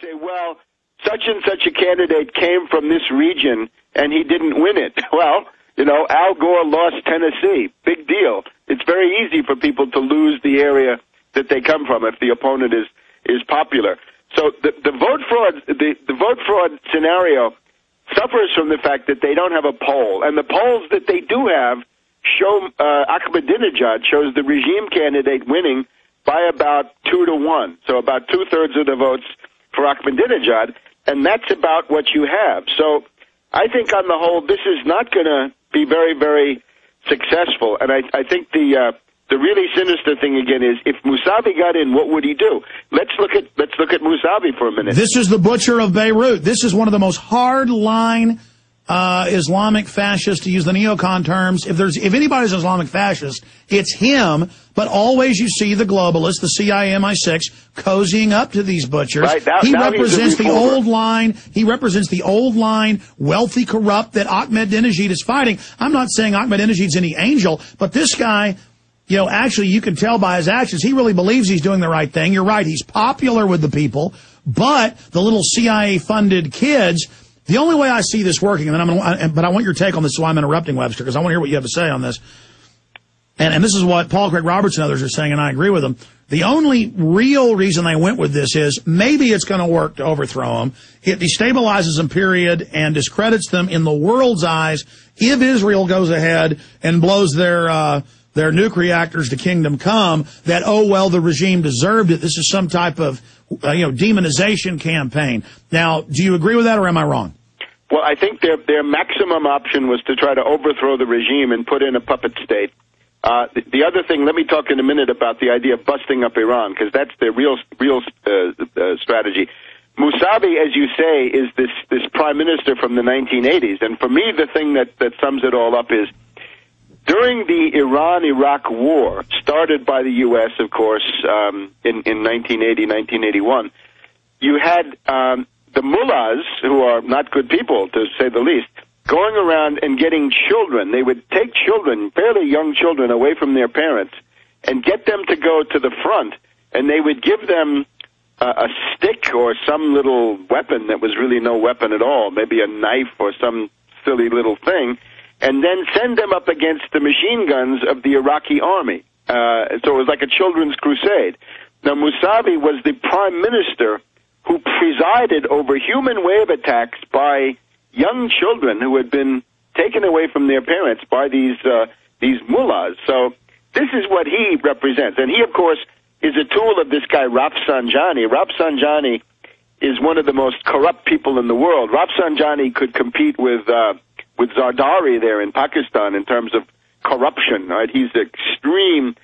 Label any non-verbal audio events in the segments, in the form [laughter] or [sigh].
they say, well, such and such a candidate came from this region and he didn't win it. [laughs] Well, you know, Al Gore lost Tennessee. Big deal. It's very easy for people to lose the area that they come from if the opponent is is popular. So the the vote fraud the the vote fraud scenario suffers from the fact that they don't have a poll, and the polls that they do have show uh, Ahmadinejad shows the regime candidate winning by about two to one, so about two thirds of the votes for Ahmadinejad, and that's about what you have. So I think on the whole, this is not going to be very, very successful, and I, I think the uh, the really sinister thing again is if Musavi got in, what would he do? Let's look at let's look at Musavi for a minute. This is the butcher of Beirut. This is one of the most hard line uh, Islamic fascists, to use the neocon terms. If there's if anybody's Islamic fascist, it's him. But always you see the globalists, the CIA, MI6, cozying up to these butchers. Right, now, he represents the old line. He represents the old line, wealthy, corrupt that Ahmadinejad is fighting. I'm not saying Ahmadinejad's any angel, but this guy you know, actually you can tell by his actions, he really believes he's doing the right thing. You're right. He's popular with the people, but the little CIA funded kids, the only way I see this working, and then I'm to, but I want your take on this, so I'm interrupting Webster, because I want to hear what you have to say on this. And, and this is what Paul Craig Roberts and others are saying, and I agree with them. The only real reason they went with this is maybe it's going to work to overthrow them. It destabilizes them, period, and discredits them in the world's eyes if Israel goes ahead and blows their, uh, their nuke reactors to kingdom come, that, oh, well, the regime deserved it. This is some type of, uh, you know, demonization campaign. Now, do you agree with that or am I wrong? Well, I think their their maximum option was to try to overthrow the regime and put in a puppet state. Uh, the, the other thing, let me talk in a minute about the idea of busting up Iran, because that's their real real uh, uh, strategy. Musavi, as you say, is this this prime minister from the 1980s, and for me, the thing that that sums it all up is during the Iran-Iraq war, started by the U.S., of course, um, in, in 1980, 1981, you had um, the mullahs, who are not good people, to say the least, going around and getting children. They would take children, fairly young children, away from their parents and get them to go to the front, and they would give them uh, a stick or some little weapon that was really no weapon at all, maybe a knife or some silly little thing, and then send them up against the machine guns of the Iraqi army. Uh, so it was like a children's crusade. Now, Musavi was the prime minister who presided over human wave attacks by young children who had been taken away from their parents by these uh, these mullahs. So this is what he represents, and he, of course, is a tool of this guy Rafsanjani. Rafsanjani is one of the most corrupt people in the world. Rafsanjani could compete with uh, with Zardari there in Pakistan in terms of corruption. Right, he's the extreme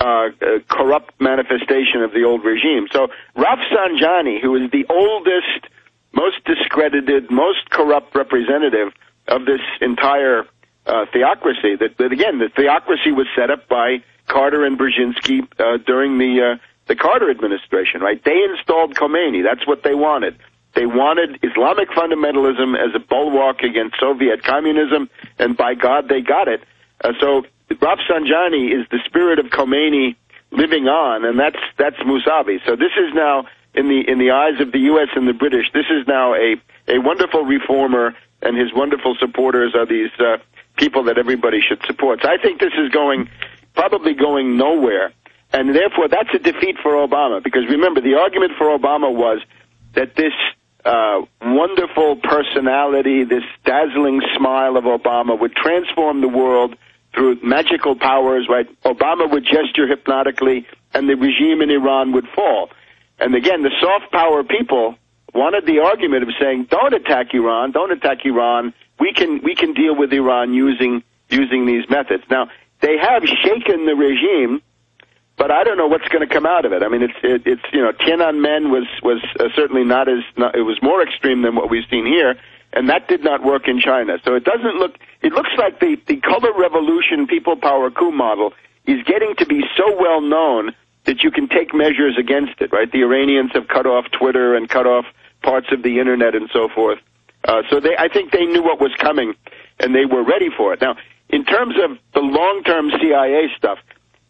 uh, uh, corrupt manifestation of the old regime. So Rafsanjani, who is the oldest, most discredited, most corrupt representative of this entire uh, theocracy, that, that again, the theocracy was set up by Carter and Brzezinski uh, during the uh, the Carter administration. Right? They installed Khomeini. That's what they wanted. They wanted Islamic fundamentalism as a bulwark against Soviet communism, and by God, they got it. Uh, so Rafsanjani is the spirit of Khomeini living on, and that's that's Musavi. So this is now in the in the eyes of the U.S. and the British. This is now a a wonderful reformer, and his wonderful supporters are these uh, people that everybody should support. So I think this is going probably going nowhere, and therefore that's a defeat for Obama. Because remember, the argument for Obama was that this uh, wonderful personality, this dazzling smile of Obama would transform the world through magical powers, right? Obama would gesture hypnotically and the regime in Iran would fall. And again, the soft power people wanted the argument of saying, don't attack Iran, don't attack Iran. We can, we can deal with Iran using, using these methods. Now, they have shaken the regime, but I don't know what's going to come out of it. I mean, it's, it, it's, you know, Tiananmen was, was uh, certainly not as, not, it was more extreme than what we've seen here and that did not work in China. So it doesn't look, it looks like the, the color revolution people power coup model is getting to be so well known that you can take measures against it, right? The Iranians have cut off Twitter and cut off parts of the internet and so forth. Uh, so they, I think they knew what was coming and they were ready for it. Now, in terms of the long-term CIA stuff,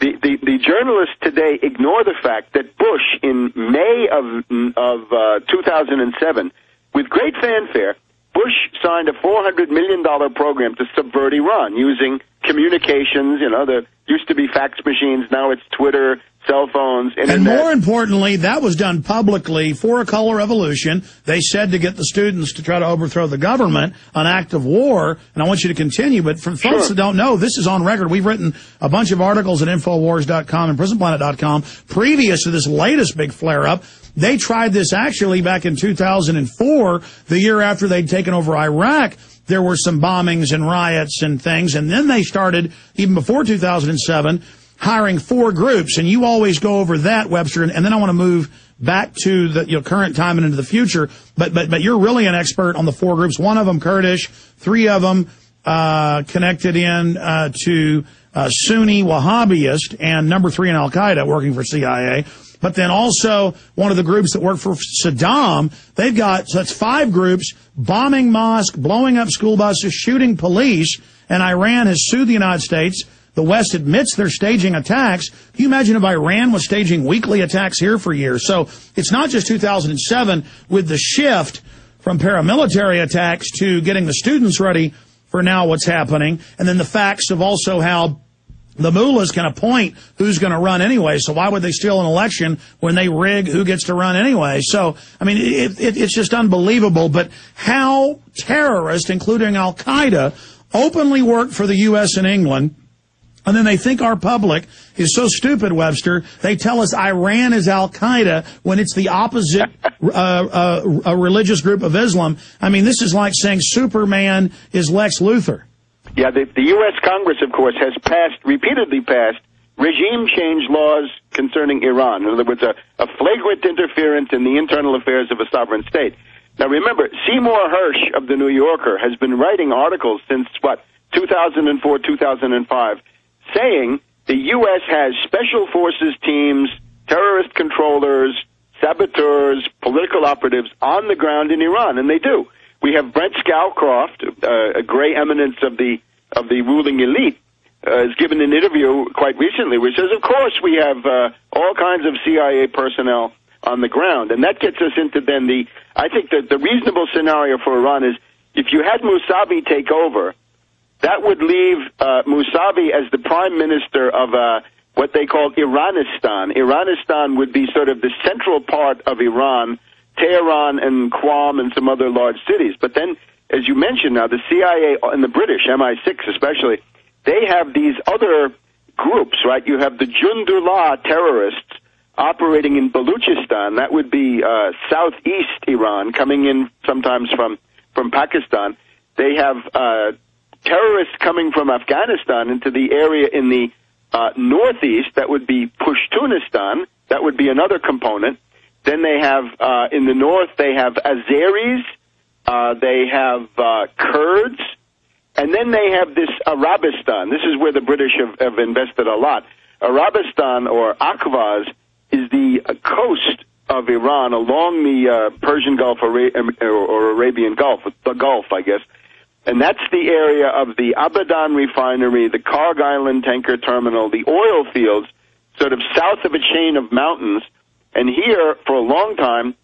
the, the, the journalists today ignore the fact that Bush, in May of, of uh, 2007, with great fanfare, Bush signed a $400 million program to subvert Iran using communications. You know, there used to be fax machines, now it's Twitter, cell phones, internet. And more importantly, that was done publicly for a color revolution. They said to get the students to try to overthrow the government, an act of war. And I want you to continue, but for folks sure. that don't know, this is on record. We've written a bunch of articles at Infowars.com and PrisonPlanet.com previous to this latest big flare-up. They tried this actually back in 2004, the year after they'd taken over Iraq. There were some bombings and riots and things. And then they started, even before 2007, hiring four groups. And you always go over that, Webster. And, and then I want to move back to the you know, current time and into the future. But, but, but you're really an expert on the four groups. One of them Kurdish, three of them, uh, connected in, uh, to, uh, Sunni Wahhabist and number three in Al Qaeda working for CIA but then also one of the groups that worked for Saddam. They've got, so that's five groups bombing mosques, blowing up school buses, shooting police, and Iran has sued the United States. The West admits they're staging attacks. Can you imagine if Iran was staging weekly attacks here for years? So it's not just 2007 with the shift from paramilitary attacks to getting the students ready for now what's happening. And then the facts of also how the mullahs can appoint who's going to run anyway. So why would they steal an election when they rig who gets to run anyway? So, I mean, it, it, it's just unbelievable. But how terrorists, including Al Qaeda, openly work for the U.S. and England. And then they think our public is so stupid, Webster. They tell us Iran is Al Qaeda when it's the opposite uh, uh, a religious group of Islam. I mean, this is like saying Superman is Lex Luthor. Yeah, the, the U.S. Congress, of course, has passed, repeatedly passed, regime change laws concerning Iran. In other words, a, a flagrant interference in the internal affairs of a sovereign state. Now remember, Seymour Hersh of the New Yorker has been writing articles since, what, 2004, 2005, saying the U.S. has special forces teams, terrorist controllers, saboteurs, political operatives on the ground in Iran, and they do. We have Brent Scowcroft, uh, a gray eminence of the of the ruling elite, uh, has given an interview quite recently, which says, of course, we have uh, all kinds of CIA personnel on the ground, and that gets us into then the. I think that the reasonable scenario for Iran is if you had Musavi take over, that would leave uh, Musavi as the prime minister of uh, what they call Iranistan. Iranistan would be sort of the central part of Iran Tehran and Qom and some other large cities. But then, as you mentioned now, the CIA and the British, MI6 especially, they have these other groups, right? You have the Jundullah terrorists operating in Baluchistan. That would be uh, southeast Iran, coming in sometimes from, from Pakistan. They have uh, terrorists coming from Afghanistan into the area in the uh, northeast. That would be Pashtunistan. That would be another component. Then they have uh, in the north they have Azeris, uh, they have uh, Kurds, and then they have this Arabistan. This is where the British have, have invested a lot. Arabistan or Ahvaz is the coast of Iran along the uh, Persian Gulf or, or Arabian Gulf, the Gulf, I guess. And that's the area of the Abadan refinery, the Kharg Island tanker terminal, the oil fields, sort of south of a chain of mountains. And here, for a long time,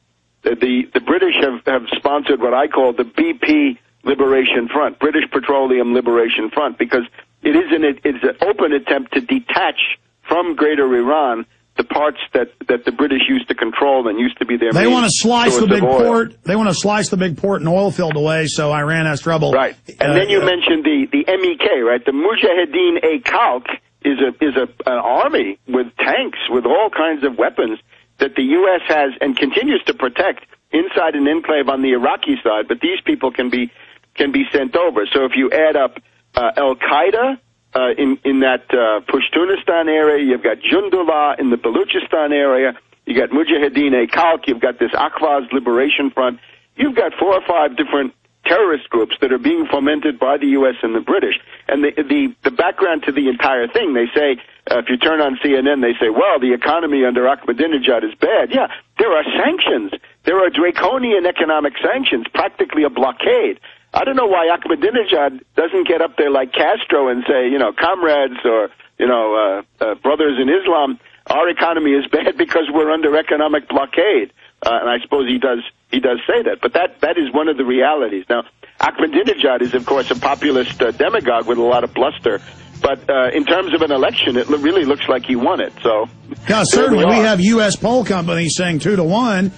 the, the, British have, have sponsored what I call the BP Liberation Front, British Petroleum Liberation Front, because it is an, it is an open attempt to detach from Greater Iran parts that, that the British used to control and used to be their They want to slice the big port. They want to slice the big port and oil field away, so Iran has trouble. Right. And uh, then you uh, mentioned the, the MEK, right? The Mujahideen e Khalq is a is a an army with tanks with all kinds of weapons that the U.S. has and continues to protect inside an enclave on the Iraqi side, but these people can be can be sent over. So if you add up uh, Al Qaeda uh, in in that uh, Pashtunistan area, you've got Jundullah in the Baluchistan area, you got Mujahideen e Khalq, you've got this Ahvaz Liberation Front, you've got four or five different terrorist groups that are being fomented by the U.S. and the British. And the the, the background to the entire thing, they say uh, if you turn on CNN, they say, well, the economy under Ahmadinejad is bad. Yeah, there are sanctions. There are draconian economic sanctions, practically a blockade. I don't know why Ahmadinejad doesn't get up there like Castro and say, you know, comrades or you know, uh, uh, brothers in Islam, our economy is [laughs] bad because we're under economic blockade. Uh, and I suppose he does he does say that. But that that is one of the realities. Now, Ahmadinejad is, of course, a populist uh, demagogue with a lot of bluster. But uh, in terms of an election, it really looks like he won it. So, yeah, certainly we, we, have U.S. poll companies saying two to one,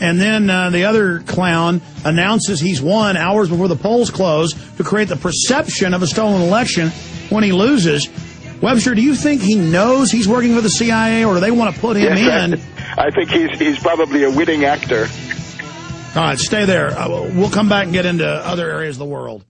and then uh, the other clown announces he's won hours before the polls close to create the perception of a stolen election when he loses. Webster, do you think he knows he's working for the CIA, or do they want to put him yes, in? I, I think he's he's probably a witting actor. All right, stay there. Uh, we'll come back and get into other areas of the world.